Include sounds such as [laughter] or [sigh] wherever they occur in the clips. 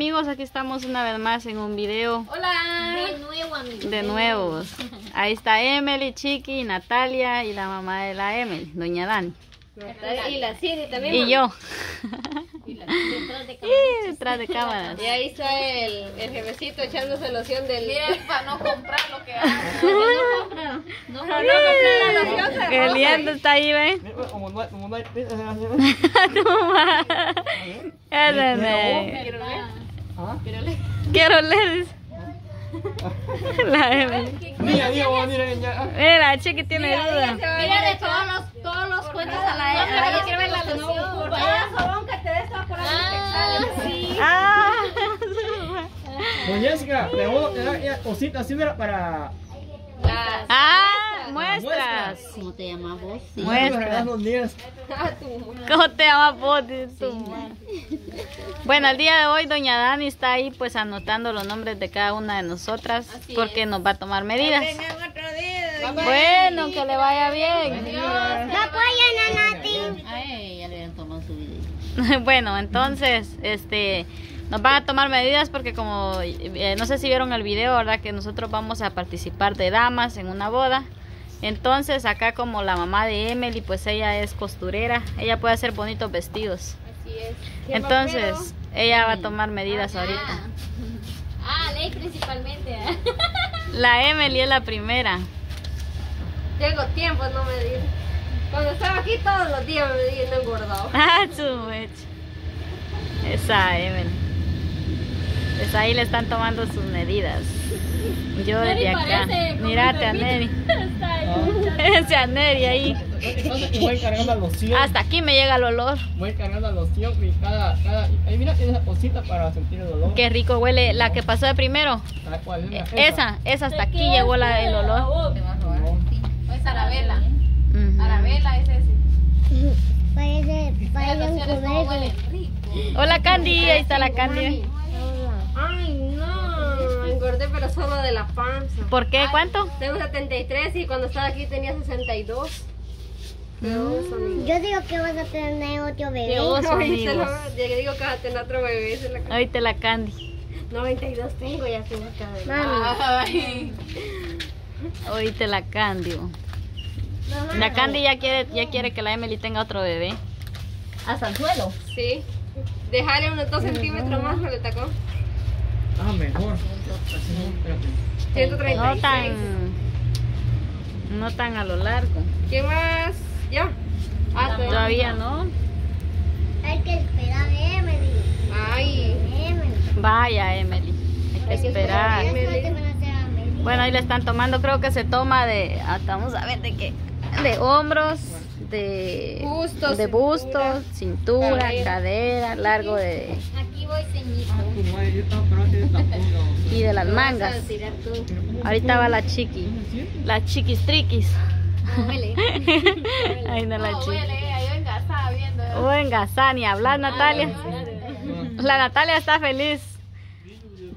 Amigos, aquí estamos una vez más en un video Hola. De nuevo, amigos. de nuevos. Ahí está Emily, Chiqui, Natalia y la mamá de la Emily, doña Dani. Y la Siri también. Y yo. Y la detrás de Y detrás de cámaras. Y ahí está el, el jefecito echándose loción del... Para no comprar lo que hago. No comprar. No comprar la loción. Qué lindo está ahí, ¿ven? Como no hay, no. Quiero leer. [laughs] La Emily. Mira, Diego, mira, ya. Mira, Chiqui tiene duda. Mira de todos los, todos los cuentos a la quiere ver la loción. Ah, sí. Ah. Don Jessica, le voy a dar ya cositas así mira, para... Las... Ah, muestras. ¿Cómo te llamas vos? Muestras. días. ¿Cómo te llamas vos? Tú. Bueno, el día de hoy doña Dani está ahí pues anotando los nombres de cada una de nosotras porque nos va a tomar medidas. Bueno, que le vaya bien. Ay, ya le habían tomado su video. [laughs] Bueno, entonces, este, nos van a tomar medidas porque como, eh, no sé si vieron el video, ¿verdad? Que nosotros vamos a participar de damas en una boda. Entonces, acá como la mamá de Emily, pues ella es costurera, ella puede hacer bonitos vestidos. Así es. Entonces, ella va a tomar medidas ahorita. [laughs] Ah, ley principalmente. ¿eh? [laughs] La Emily es la primera. Tengo tiempo, no me dice. Cuando estaba aquí todos los días me di no engordado. [laughs] Ah. Esa Emily. Pues ahí le están tomando sus medidas. Yo desde acá. Mírate a Neri. [laughs] Ese a Neri ahí. Voy cargando. Hasta aquí me llega el olor. Voy cargando la loción y cada, cada... Ahí mira, tiene esa cosita para sentir el dolor. Qué rico huele. La que pasó de primero. ¿Sabes cuál es? Mira, Esa, esa hasta aquí llegó la, el olor. Te vas a robar. Es Arabela. Es ese. Parece, parece un. Hola Candy, ahí está la Candy. No. Engordé, pero solo de la panza. ¿Por qué? ¿Cuánto? Tengo 73 y cuando estaba aquí tenía 62. Pero eso, amigo. Yo digo que vas a tener otro bebé. Se ya digo que vas a tener otro bebé. es la- Ahorita la Candy. 92 tengo ya tengo cada vez. Mami, Ay. [laughs] Ahorita la Candy. La Candy ya quiere, ya quiere que la Emily tenga otro bebé. Hasta el suelo. Sí. Dejarle unos 2 centímetros más con el tacón. Ah, mejor. Así no, espérate. 136. No tan, no tan a lo largo. ¿Quién más? ¿Ya? Ah, todavía. Todavía no. hay que esperar a Emily. Ay. Vaya Emily, hay que esperar. Bueno, ahí le están tomando, creo que se toma de, hasta vamos a ver de qué, de hombros, de Bustos, de bustos, cintura, cadera, largo de Ah, y de las mangas. Ahorita va la chiqui, la chiquis triquis. [laughs] Huele. Ahí no la No, chiqui. Venga, Sani, hablar Natalia. La Natalia está feliz.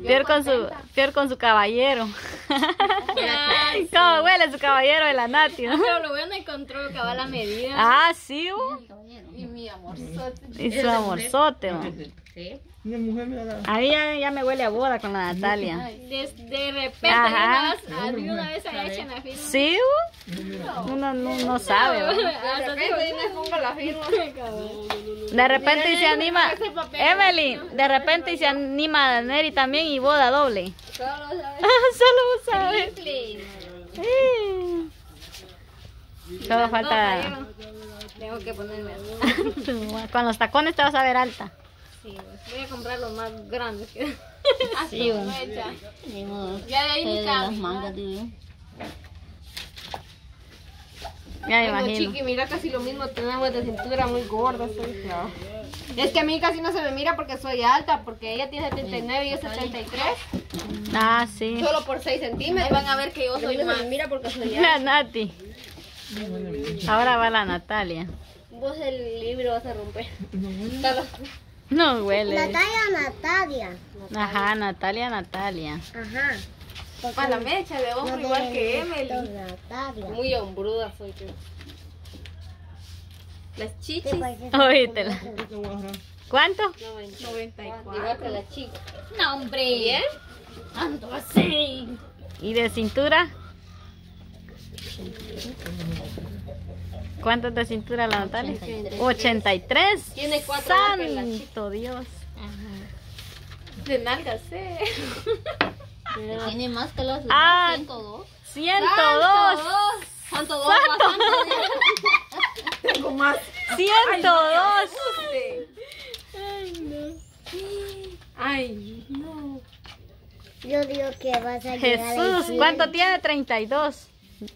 Pier con su, Pier con su caballero. [laughs] ¿Cómo huele su caballero de la Nati? no? Pero lo bueno encontró que va la medida. Ah, sí, uh. Y mi amorzote. y su [laughs] amorzote. Uh. Mira, mujer, mira la... A mí ya, ya me huele a boda con la Natalia. De, de repente, Ajá. de una vez, de una vez se echan la firma. Sí, uh. uno no, no sabe. uh. De repente me pongo la firma. De repente y se anima. Emily, de repente y se anima Neri también y boda doble. Solo sabes. Solo sabe. Triple. Sí. Solo falta. Tengo que ponerme. Con los tacones te vas a ver alta. Sí, voy a comprar los más grandes. que- [laughs] Sí, uh. Fecha. Ni modo. Ya de ahí Pero las mangas, digo. Ya me Tengo imagino. chiqui, mira casi lo mismo, tenemos de cintura muy gorda, fea. Es que a mí casi no se me mira porque soy alta, porque ella tiene 79 y yo 73, Ah, sí. solo por 6 Ahí centímetros. van a ver que yo soy no más. mira porque soy La alta. Nati. Ahora va la Natalia. Vos el libro vas a romper. Solo- No huele. Natalia, Natalia. Ajá, Natalia, Natalia. Ajá. Porque A la mecha de hombro no igual que Emily. Natalia. Muy hombruda soy yo. Las chichis. parece- Oítela. ¿Cuánto? 94. Igual que la chica. No, hombre. ¿Bien? Ando así. ¿Y de cintura? ¿Cuánto es de cintura la Natalia? 83. Tiene cuatro Santo Dios. De nalgas, eh. Tiene más que las Ah. demás, 102. 102. Santo dos. Tengo más. 102. Ay, no. Yo digo que vas a llegar Jesús, cielo. ¿cuánto tiene? 32.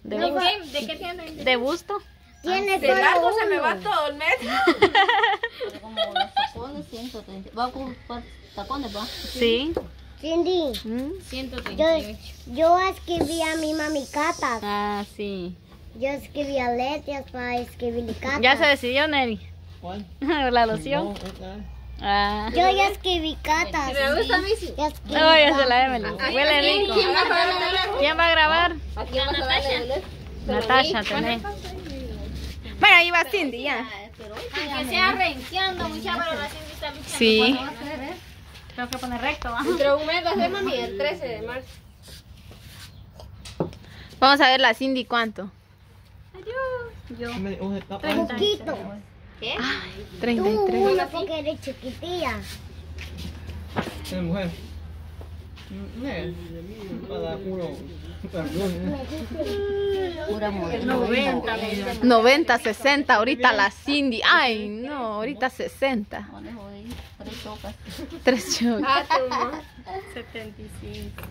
De, No, bus- ¿De qué tiene? de busto. Tiene De solo largo se me va todo el metro. Pero [laughs] [laughs] como los tacones, 130. Va a ocupar tacones, va. Sí. Cindy, Mm. yo, 138. yo escribí a mi mami cartas. Ah, sí. Yo escribí a letras para escribir cartas. Ya se decidió, Neri. ¿Cuál? [laughs] La loción. No. Ah. Yo ya escribí cartas. Me gusta a mí sí. Ya escribí No, ya se la Emily. Huele rico. ¿Quién va a grabar? ¿Quién va a grabar? ¿A quién vas a darle? Natasha, tenés. Bueno, ahí va Cindy ya. Aunque sea renqueando, mucha, pero la Cindy está luchando. Sí. Tengo que poner recto, ¿va? Entre un mes va a ser mami el 13 de marzo. Vamos a ver la Cindy cuánto. Me- ojo, está- Poquito. ¿Qué? Tú, 33. una porque eres chiquitilla. Eh, mujer. Eh, eh. Pura mujer. 90, 60, ahorita la Cindy. Ay, no, ahorita 60. ¿Dónde voy? Tres chocas. Tres shows. Ah, tu mamá. 75.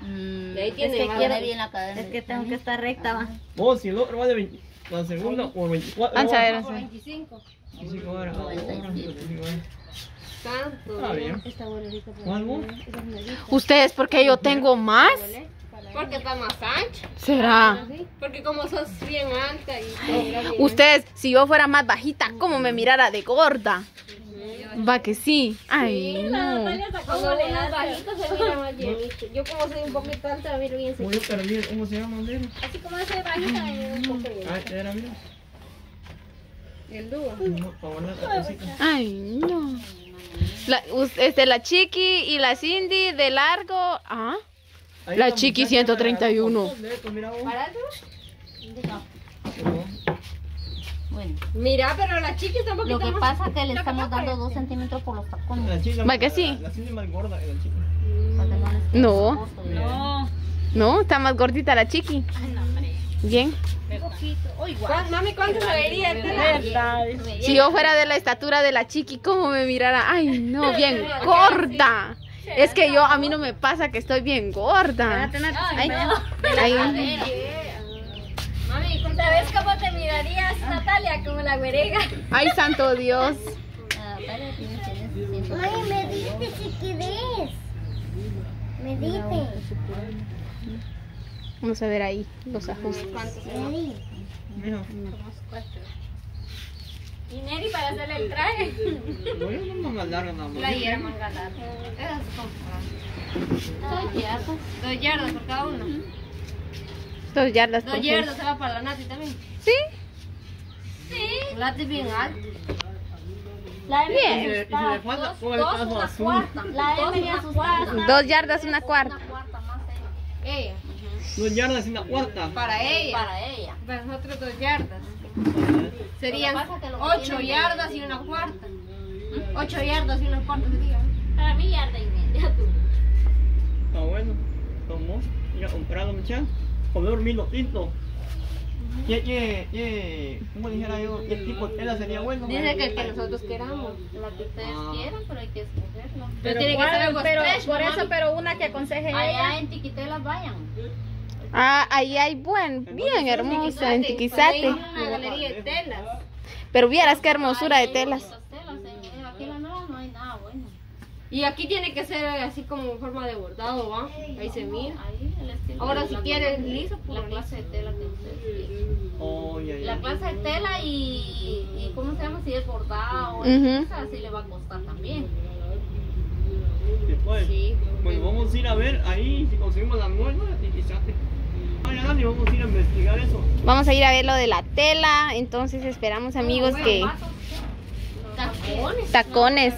Mm, Y ahí tiene es que más. quiere bien la cadena. Es que tengo que estar recta, va. Vos, si el otro vale 20, la segunda o 24. Vamos a ver. horas. vamos a ver. 25. 25 horas. ahora, 25 horas. Tanto. Está bien. ¿Cuál vos? Ustedes, porque yo tengo más. Porque está más ancha. ¿Será? Porque como sos bien alta y Ustedes, si yo fuera más bajita, ¿cómo me mirara de gorda? Va que sí. Ay, no. Bajito se mira más llenito. Yo como soy un poquito alta, miro bien Voy a perder. ¿Cómo se llama? Así como soy bajita, es un poco bien. Ah, era, mira. El dúo. Ay, no. La, este, la chiqui y la Cindy de largo. Ah, La chiqui muchacha, 131. un montón de esto, mira vos. ¿Barato? Bueno, Mira, pero la chica está un lo poquito que más... pasa es que le estamos dando dos centímetros por los tacones. La chica, Va que sí. La, la chica es más gorda que la chica. no No. No. no, está más gordita la chiqui. Bien. ¿Cuán- Mami, ¿cuánto se vería. Si yo fuera de la estatura de la chiqui, ¿cómo me mirara? Ay, no, bien gorda. Es que yo, a mí no me pasa que estoy bien gorda. Ay, ay. Mami, ¿cuánto ¿Sabes cómo te mirarías, Natalia? Como la güerega. Ay, santo Dios. Ah, Natalia tiene tiene 100. Ay, me dices si quieres. Me dices. Vamos a ver ahí los ajustes. Eri, Mira. Y Neri para hacerle el traje. Voy a una más larga nada más. Playera manga larga. Esas son Dos yardas. dos yardas por cada uno. Dos yardas Dos yardas se va para la Nati también. Sí, La es bien alta. La M y falta, ponga el tazo azul. La M me asusta. dos yardas, una cuarta. cuarta más Ella. Dos yardas y una cuarta. Para ella. para ella. Para nosotros dos yardas. Serían ocho yardas y una cuarta. Ocho yardas y una cuarta sería. Para mí yarda y media. tú. Está bueno. Tomó. Ya comprado, muchacha. Comedor mil tinto. ¿Qué, qué, qué, ¿Cómo dijera yo? ¿Qué tipo tela sería bueno? Dice que el que nosotros queramos. La que ustedes Ah. quieran, pero hay que escogerlo. Pero tiene que ser algo pero stretch, por ¿no, eso, pero una que aconseje ella. Allá en Tiquitelas vayan. Ah, ahí hay buen, bien hermoso en Tiquizate. Hay una galería de telas. Pero vieras qué hermosura de telas. Las telas, en- Aquí en la nueva no hay nada bueno. Y aquí tiene que ser así como en forma de bordado, ¿va? Ahí se mira. Ahí el estilo. Ahora si la- quieres liso, La puro liso. clase de tela que ustedes quieren. Oh. La clase de tela y, y ¿cómo se llama? Si es bordado o así le va a costar también. Después, Sí. pues vamos a ir a ver ahí si conseguimos la nueva y vamos a ir a investigar eso. Vamos a ir a ver lo de la tela. Entonces esperamos amigos que... Tacones. Tacones.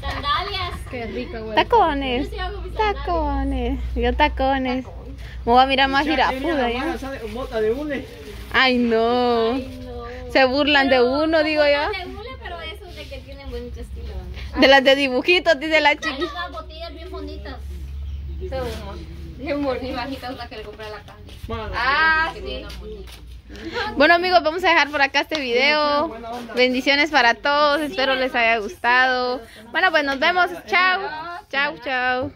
Sandalias. Qué rico, güey. Tacones. Yo sí hago mis sandalias. Tacones. Yo tacones. Me voy a mirar más la ya. Bota de hule. Ay no. Se burlan de uno, digo yo. De hule, pero esos de que tienen bonito estilo. De las de dibujitos, dice la Hay chica. unas botellas bien bonitas. Bien bonito. bajitas la que le compré a la. Mala. Ah, sí. Bueno amigos, vamos a dejar por acá este video. Bendiciones para todos, espero les haya gustado. Bueno, pues nos vemos. Chao. Chao, chao.